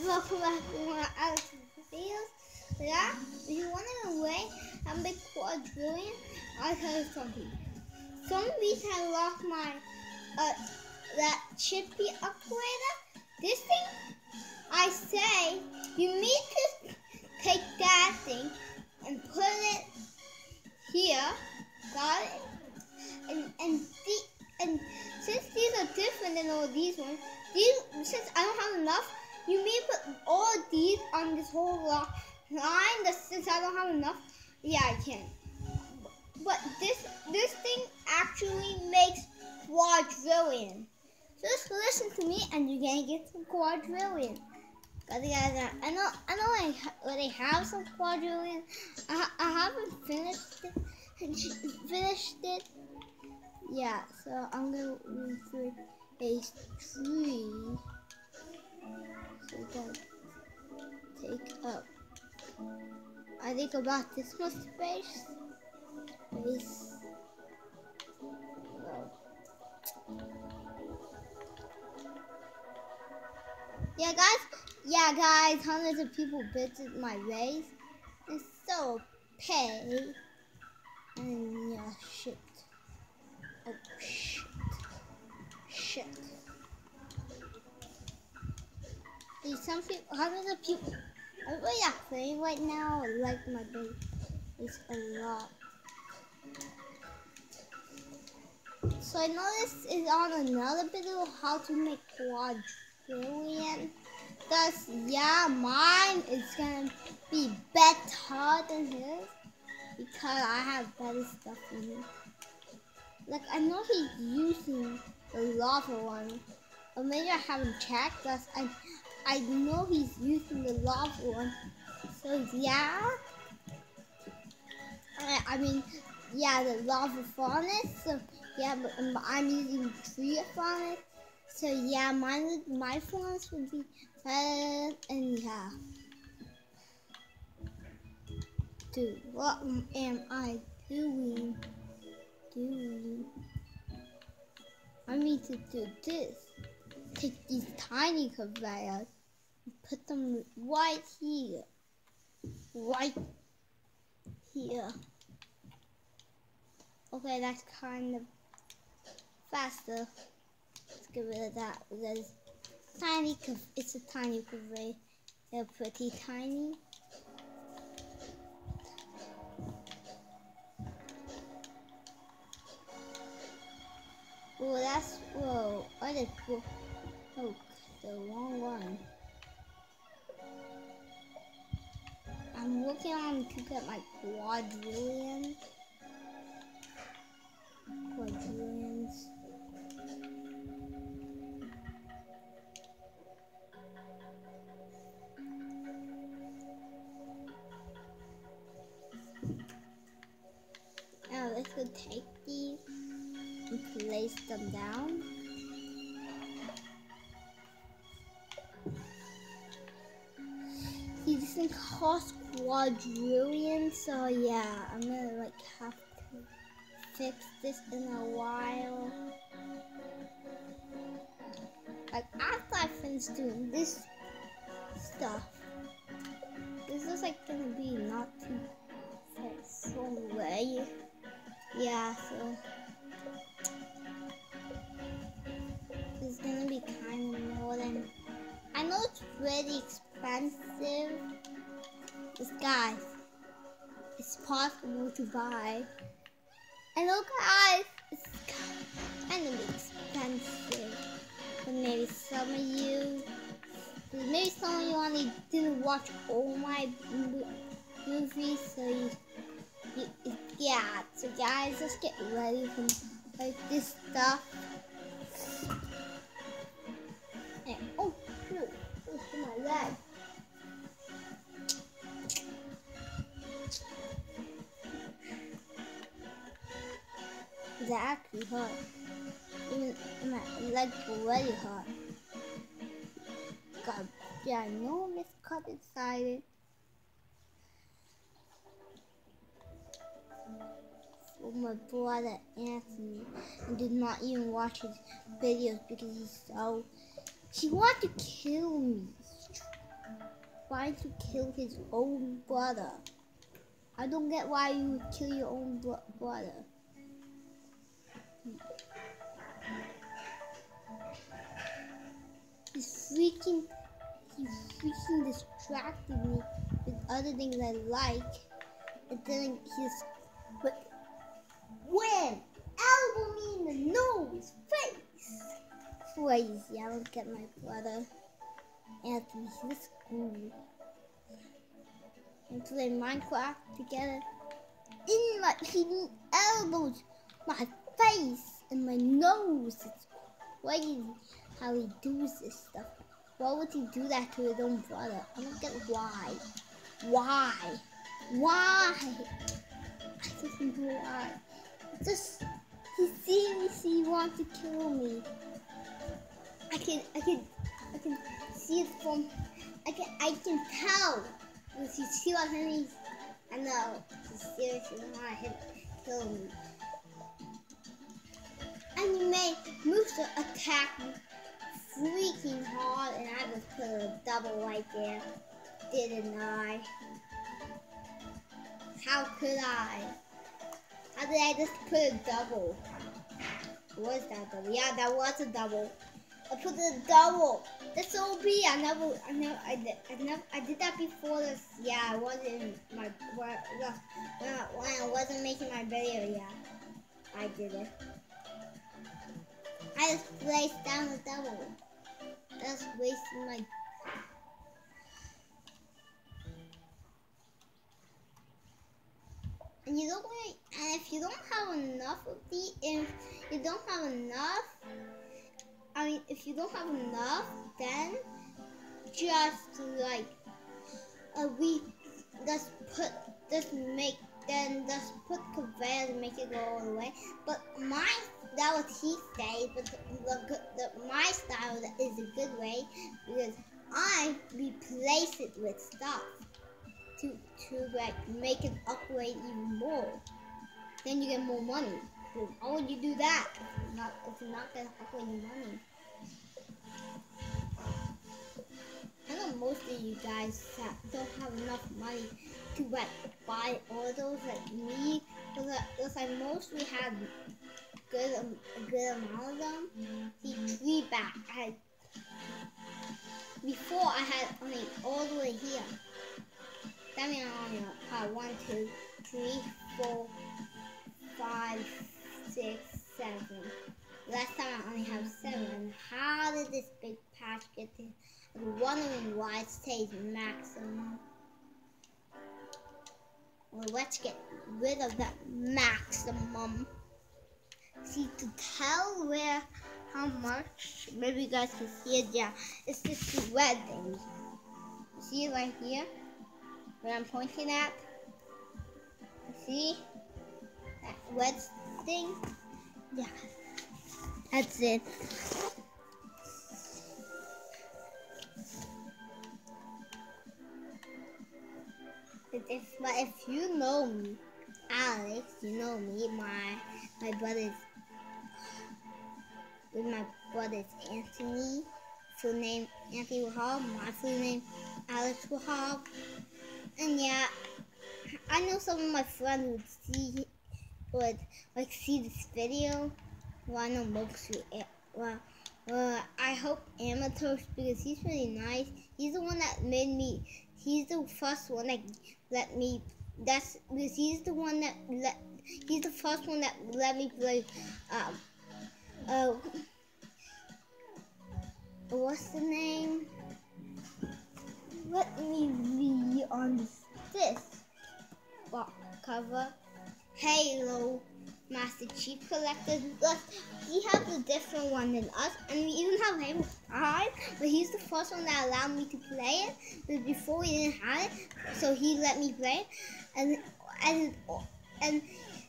welcome back to of Alex's videos. Yeah, if you want to know way how big quadrillion, I'll tell you something. Some bees have lost my uh that chippy upgrader. This thing, I say, you need to take that thing and put it here. Got it? And and the, and since these are different than all these ones, these since I don't have enough, you may put all of these on this whole line. That since I don't have enough, yeah, I can. But this this thing actually makes quadrillion. Just listen to me, and you're gonna get some quadrillion. But guys, I know I know I already have some quadrillion. I I haven't finished it. Finished it. Yeah, so I'm gonna move through a tree. We can take up. I think about this much space. Space. Yeah, guys. Yeah, guys. Hundreds of people visit my race. It's so pay. And yeah, shit. Oh shit. Shit. See, some people, hundreds of people, everybody that playing right now like my base is a lot. So I know this is on another video how to make quadrillion. Thus, yeah, mine is gonna be better than his because I have better stuff in it. Like I know he's using the lava one, but maybe I haven't checked. But I I know he's using the lava one. So yeah. I, I mean, yeah, the lava furnace. So yeah, but um, I'm using tree furnace. So yeah, mine my furnace would be better, and yeah. Dude, what am I doing? Doing? I need to do this. Take these tiny conveyors and put them right here. Right here. Okay, that's kind of faster. Let's get rid of that because tiny, it's a tiny conveyor. They're pretty tiny. Oh, that's whoa. I did go. Oh, the wrong one. I'm looking on to get my quadrillion. Quadrillions. Now let's go take these and place them down. Costs quadrillion, so yeah, I'm gonna like have to fix this in a while. Like after I finish doing this stuff, this is like gonna be not too far away. Yeah, so. it's gonna be kind of more than I know it's really expensive. Guys, it's possible to buy. I know guys, it's kind of expensive. But maybe some of you, maybe some of you only didn't watch all my movies, so you, you yeah. So guys, let's get ready for like this stuff. And, oh, shoot. Oh, my leg. That actually hurt. Even my legs already hurt. God, yeah, no miscut inside it. Oh, For my brother Anthony and did not even watch his videos because he's so he wanted to kill me. trying to kill his own brother. I don't get why you would kill your own bro brother. He's freaking, he's freaking distracting me with other things I like. And then he's, but when? Elbow me in the nose, face. Crazy, I don't get my brother. Anthony, he's cool. And play Minecraft together. In my, he elbows my face and my nose. It's crazy how he does this stuff. Why would he do that to his own brother? I don't get why. Why? Why? I don't know why. Just he seriously wants to kill me. I can I can I can see it from I can I can tell. Because what I mean? I know. He seriously wants to kill me. And he made Musa attack me freaking hard and I just put a double right there. Didn't I? How could I? How did I just put a double? Was that double? Yeah, that was a double. I put a double. That's OP. I never, I never, I did, I never, I did that before this. Yeah, I wasn't my when I, when I wasn't making my video. Yeah, I did it. I just placed down the double. That's wasting my and you don't want and if you don't have enough of the if you don't have enough I mean if you don't have enough then just like a week just put just make then just put conveyor to make it go all the way but my that was he said but the, the, the, my style is a good way because I replace it with stuff to to like make it upgrade even more. Then you get more money. But how would you do that? Not if not gonna upgrade your money. I know most of you guys don't have enough money to like buy all those like me. Because like, like mostly have good a good amount of them. See three back. I had before I had only all the way here. That means I only have one, two, three, four, five, six, seven. Last time I only have seven. How did this big patch get there? I'm wondering why it stays maximum. Well, let's get rid of that maximum. See, to tell where, how much, maybe you guys can see it, yeah, it's this red thing. See it right here? where I'm pointing at. See? That red thing? Yeah. That's it. But if you know me, Alex, you know me, my my brother's with my brother's Anthony, full name Anthony Wahab, my full name Alex Wahab. And yeah, I know some of my friends would see would like see this video. Well, I know most of it. Well, uh, I hope Amateur because he's really nice. He's the one that made me. He's the first one that let me. That's because he's the one that let. He's the first one that let me play. Um. Uh. What's the name? let me be on this box cover. Halo Master Chief Collector. Look, he has a different one than us, and we even have him 5, but he's the first one that allowed me to play it. But before we didn't have it, so he let me play it, and and and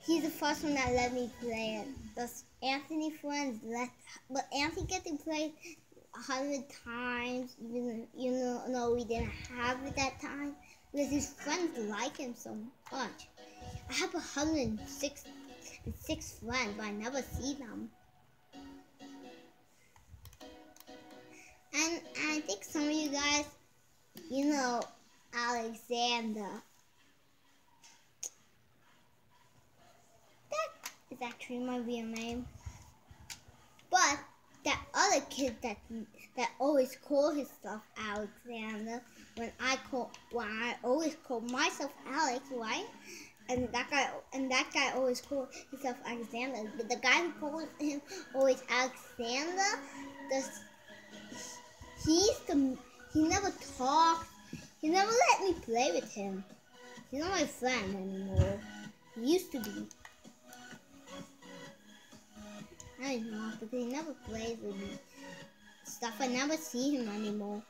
he's the first one that let me play it. Thus, Anthony friends let, but Anthony get to play a hundred times, even you know, no, we didn't have it that time because his friends like him so much. I have a hundred and six, friends, but I never see them. And I think some of you guys, you know, Alexander. That is actually my real name. But that other kid that that always call himself Alexander when I call when I always call myself Alex, right? And that guy and that guy always called himself Alexander. But the guy who called him always Alexander, the he's the he never talks. He never let me play with him. He's not my friend anymore. He used to be. He's not know because he never plays with me. Stuff I never see him anymore.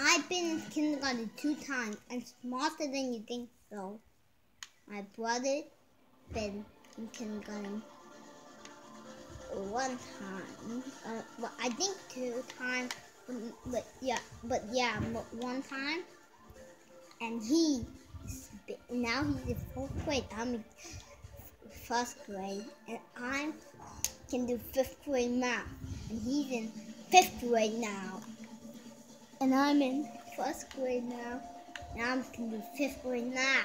I've been in kindergarten two times. I'm smarter than you think so. My brother been in kindergarten one time. Uh, well, I think two times, but yeah, but yeah, but one time. And he, now he's in fourth grade. I'm in first grade, and I can do fifth grade math, and he's in fifth grade now. And I'm in first grade now, and I can do fifth grade now.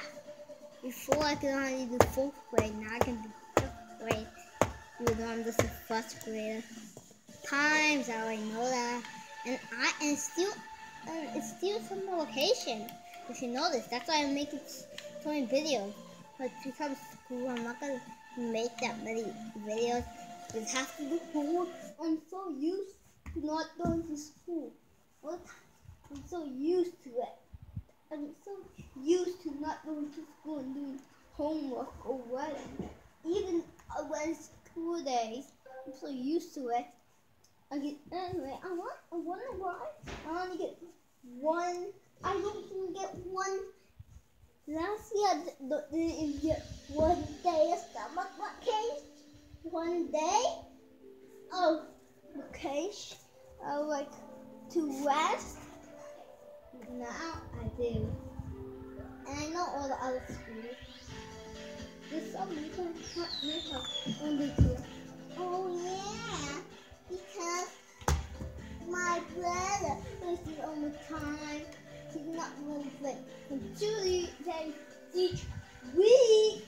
Before I could only do fourth grade, now I can do fifth grade even though I'm just a first grader. Times I already know that. And I and still uh, it's still summer vacation. If you notice, that's why I'm making so many videos. But because school, I'm not gonna make that many videos. It has to do homework. I'm so used to not going to school. I'm so used to it. I'm so used to not going to school and doing homework or whatever. Even uh, when school days. I'm so used to it. Okay, anyway, I want, I wonder why I only get one. I don't even get one. Last year, I didn't get one day of stomach vacation. One day of vacation. I like to rest. Now I do. And I know all the other schools. There's some little only two. Oh yeah, because my brother wasted all the time. He's not really good. And Julie says each week.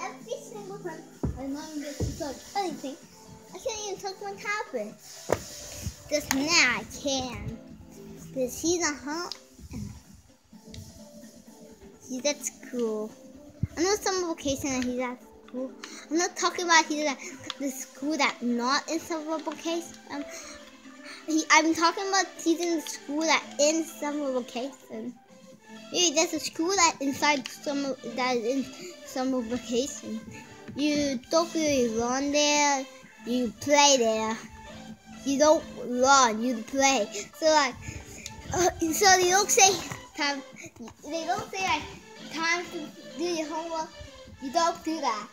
Every single time I'm not even to anything. I can't even touch my tablet. Just now I can. Because he's at home. He's at school. I know summer vacation and he's at school. I'm not talking about he's at the school that not in summer vacation. Um, he, I'm talking about he's in the school that in summer vacation. Maybe there's a school that inside summer that is in summer vacation. You don't really run there. You play there. You don't run. You play. So like, uh, so they don't say time. They don't say like time to do your homework. You don't do that.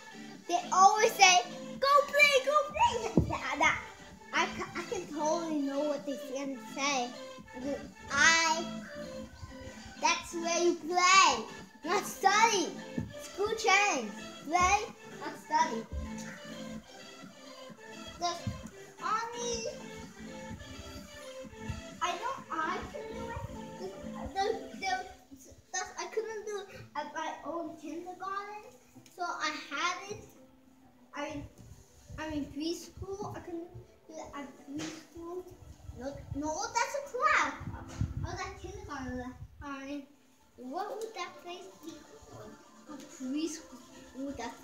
They always say, go play, go play. That, I, I can totally know what they're to say. I, that's where you play, not study. School change. Play, not study. Just only, I know I can do it. The, the, the, I couldn't do at my own kindergarten, so I had it. I I mean preschool. I can do at preschool. No, no, that's a class. Oh, that kindergarten. I mean, what would that place be called? Preschool. Ooh, that's